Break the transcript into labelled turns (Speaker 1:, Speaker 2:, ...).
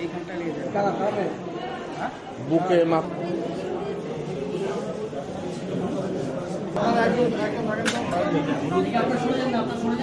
Speaker 1: এইখানটা নিয়ে যাবে। হ্যাঁ?
Speaker 2: বুকে মাপ।
Speaker 1: আপনার শুনে যান আপনার শুনে